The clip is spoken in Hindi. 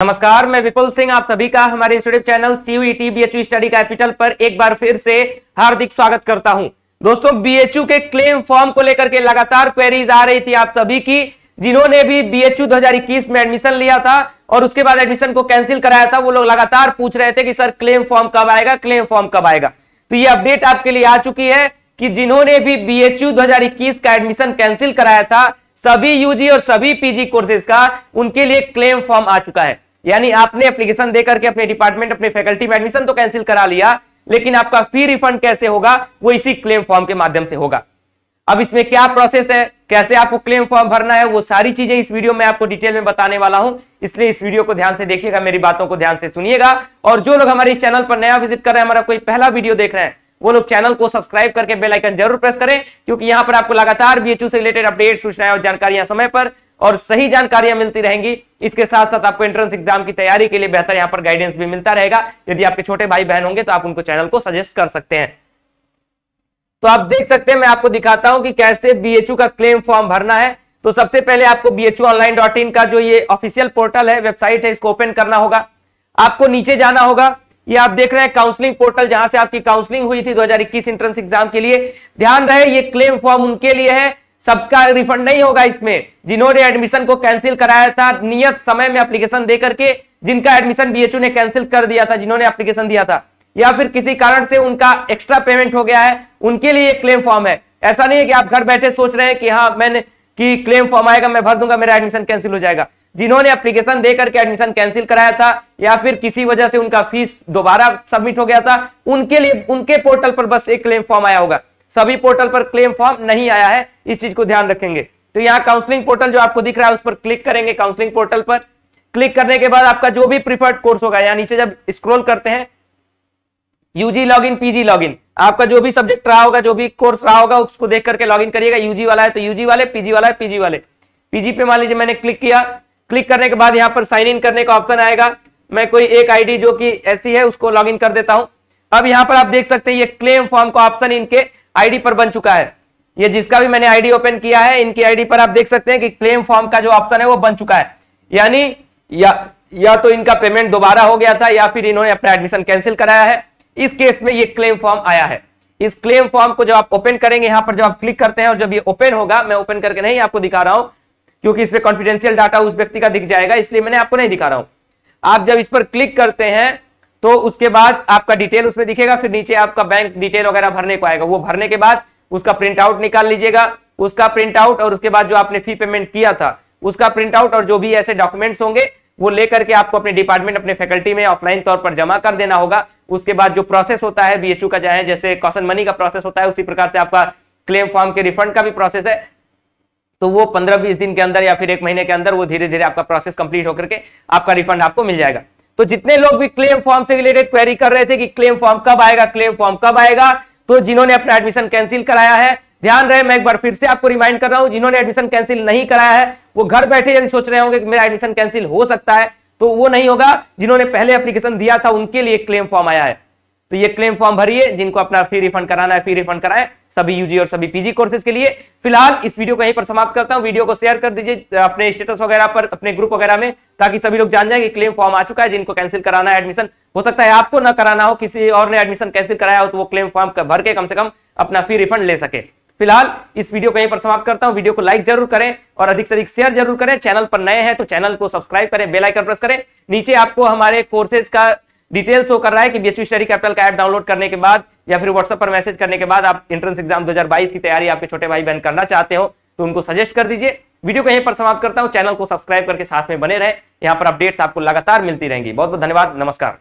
नमस्कार, मैं विपुल सिंह, आप सभी का हमारे YouTube channel CUET BHU study capital पर एक बार फिर से हार्दिक स्वागत करता हूँ। दोस्तों बीएचयू के क्लेम फॉर्म को लेकर के लगातार क्वेरीज आ रही थी आप सभी की, जिन्होंने भी बीएचयू 2021 में एडमिशन लिया था और उसके बाद एडमिशन को कैंसिल कराया था। वो लोग लगातार पूछ रहे थे कि, सर क्लेम फॉर्म कब आएगा? क्लेम फॉर्म कब आएगा? तो ये अपडेट आपके लिए आ चुकी है कि जिन्होंने भी बीएचयू 2021 का एडमिशन कैंसिल कराया था, सभी यूजी और सभी पीजी कोर्सेज का, उनके लिए क्लेम फॉर्म आ चुका है। यानी आपने एप्लीकेशन देकर के अपने डिपार्टमेंट अपने फैकल्टी में एडमिशन तो कैंसिल करा लिया, लेकिन आपका फ़ी रिफंड कैसे होगा, वो इसी क्लेम फॉर्म के माध्यम से होगा। अब इसमें क्या प्रोसेस है, कैसे आपको क्लेम फॉर्म भरना है, वो सारी चीज़ें इस वीडियो में आपको डिटेल में बताने वाला हूँ। इसलिए इस वीडियो को ध्यान से देखिएगा, मेरी बातों को ध्यान से सुनिएगा। और जो लोग हमारे इस चैनल पर नया विज़िट कर रहे हैं, हमारा कोई पहला वीडियो देख रहे हैं, वो लोग चैनल को सब्सक्राइब करके बेल आइकन ज़रूर प्रेस करें, क्योंकि यहाँ पर आपको लगातार बीएचयू से रिलेटेड अपडेट सूचनाएँ और जानकारियाँ समय पर और सही जानकारियाँ मिलती रहेंगी। इसके साथ साथ आपको एंट्रेंस एग्ज़ाम की तैयारी के लिए बेहतर यहाँ पर गाइडेंस भी मिलता रहेगा। यदि आपके छोटे भाई बहन होंगे तो आप उनको चैनल को सजेस्ट कर सकते हैं। तो आप देख सकते हैं, मैं आपको दिखाता हूँ कि कैसे बीएचयू का क्लेम फॉर्म भरना है। तो सबसे पहले आपको बीएचयू ऑनलाइन डॉट इन का जो ये ऑफिशियल पोर्टल है वेबसाइट है, इसको ओपन करना होगा। आपको नीचे जाना होगा। ये आप देख रहे हैं काउंसलिंग पोर्टल जहाँ से आपकी काउंसलिंग हुई थी 2021 एंट्रेंस एग्ज़ाम के लिए। ध्यान रहे, ये क्लेम फॉर्म उनके लिए है। सबका रिफंड नहीं होगा इसमें। जिन्होंने एडमिशन को कैंसिल कराया था, नियत समय में एप्लीकेशन दे करके जिनका एडमिशन बीएचयू ने कैंसिल कर दिया था, जिन्होंने एप्लीकेशन दिया था, या फिर किसी कारण से उनका एक्स्ट्रा पेमेंट हो गया है, उनके लिए क्लेम फॉर्म है। ऐसा नहीं है कि आप घर बैठे सोच रहे हैं कि हाँ मैंने कि क्लेम फॉर्म आएगा, मैं भर दूँगा, मेरा एडमिशन कैंसिल हो जाएगा। जिन्होंने एप्लीकेशन दे करके एडमिशन कैंसिल कराया था, या फिर किसी वजह से उनका फ़ीस दोबारा सबमिट हो गया था, उनके लिए उनके पोर्टल पर बस एक क्लेम फॉर्म आया होगा। सभी पोर्टल पर क्लेम फॉर्म नहीं आया है, इस चीज़ को ध्यान रखेंगे। तो यहाँ काउंसलिंग पोर्टल जो आपको दिख रहा है, उस पर क्लिक करेंगे काउंसलिंग पोर्टल पर। क्लिक करने के बाद आपका जो भी प्रीफर्ड कोर्स होगा, यहाँ नीचे जब स्क्रॉल करते हैं यूजी लॉगिन पीजी लॉगिन आपका जो भी सब्जेक्ट रहा होगा, जो भी कोर्स रहा होगा, उसको देख करके लॉगिन करिएगा। यूजी वाला है तो यूजी वाले पीजी वाला है पीजी वाले। पीजी पे मान लीजिए मैंने क्लिक किया क्लिक करने के बाद यहाँ पर साइन इन करने का ऑप्शन आएगा। मैं कोई एक आईडी जो कि ऐसी है, उसको लॉगिन कर देता हूँ। अब यहाँ पर आप देख सकते हैं, ये क्लेम फॉर्म का ऑप्शन इनके आईडी पर बन चुका है। ये जिसका भी मैंने आईडी ओपन किया है, इनकी आईडी पर आप देख सकते हैं कि क्लेम फॉर्म का जो ऑप्शन है वो बन चुका है। यानी या या तो इनका पेमेंट दोबारा हो गया था या फिर इन्होंने अपना एडमिशन कैंसिल कराया है। इस केस में ये क्लेम फॉर्म आया है। इस क्लेम फॉर्म को जब आप ओपन करेंगे, यहाँ पर जब आप क्लिक करते हैं और जब ये ओपन होगा, मैं ओपन करके नहीं आपको दिखा रहा हूँ, क्योंकि इसमें कॉन्फिडेंशियल डाटा उस व्यक्ति का दिख जाएगा, इसलिए मैंने आपको नहीं दिखा रहा हूँ। आप जब इस पर क्लिक करते हैं तो उसके बाद आपका डिटेल उसमें दिखेगा, फिर नीचे आपका बैंक डिटेल वगैरह भरने को आएगा। वो भरने के बाद उसका प्रिंट आउट निकाल लीजिएगा। उसका प्रिंट आउट और उसके बाद जो आपने फ़ी पेमेंट किया था, उसका प्रिंट आउट और जो भी ऐसे डॉक्यूमेंट्स होंगे, वो लेकर के आपको अपने डिपार्टमेंट अपने फैकल्टी में ऑफलाइन तौर पर जमा कर देना होगा। उसके बाद जो प्रोसेस होता है बीएचयू का चाहे जैसे कॉशन मनी का प्रोसेस होता है, उसी प्रकार से आपका क्लेम फॉर्म के रिफंड का भी प्रोसेस है। तो वो पंद्रह बीस दिन के अंदर या फिर एक महीने के अंदर वो धीरे धीरे आपका प्रोसेस कंप्लीट होकर के आपका रिफंड आपको मिल जाएगा। तो जितने लोग भी क्लेम फॉर्म से रिलेटेड क्वेरी कर रहे थे कि क्लेम फॉर्म कब आएगा क्लेम फॉर्म कब आएगा तो जिन्होंने अपना एडमिशन कैंसिल कराया है, ध्यान रहे, मैं एक बार फिर से आपको रिमाइंड कर रहा हूँ, जिन्होंने एडमिशन कैंसिल नहीं कराया है, वो घर बैठे यदि सोच रहे होंगे कि मेरा एडमिशन कैंसिल हो सकता है तो वो नहीं होगा, जिन्होंने पहले एप्लीकेशन दिया था, उनके लिए क्लेम फॉर्म आया है। तो ये क्लेम फॉर्म भरिए, जिनको अपना फ़ी रिफंड कराना है फ़ी रिफंड कराए। सभी यूजी और सभी पीजी कोर्सेज के लिए। फ़िलहाल इस वीडियो को यहीं पर समाप्त करता हूँ। वीडियो को शेयर कर दीजिए अपने स्टेटस वगैरह पर, अपने ग्रुप वगैरह में, ताकि सभी लोग जान जाए कि क्लेम फॉर्म आ चुका है, जिनको कैंसिल कराना है एडमिशन हो सकता है आपको ना कराना हो, किसी और ने एडमिशन कैंसिल कराया हो तो वो क्लेम फॉर्म भर के कम से कम अपना फ़ी रिफंड ले सके। फ़िलहाल इस वीडियो को यहीं पर समाप्त करता हूँ। वीडियो को लाइक ज़रूर करें और अधिक से अधिक शेयर ज़रूर करें। चैनल पर नए हैं तो चैनल को सब्सक्राइब करें बेल आइकन प्रेस करें। नीचे आपको हमारे कोर्सेज का डिटेल शो कर रहा है कि बीएचयू स्टडी कैपिटल का ऐप डाउनलोड करने के बाद या फिर व्हाट्सएप पर मैसेज करने के बाद आप एंट्रेंस एग्ज़ाम 2022 की तैयारी आपके छोटे भाई बहन करना चाहते हो तो उनको सजेस्ट कर दीजिए। वीडियो को यहीं पर समाप्त करता हूँ। चैनल को सब्सक्राइब करके साथ में बने रहे। यहाँ पर अपडेट्स आपको लगातार मिलती रहेंगी। बहुत बहुत धन्यवाद। नमस्कार।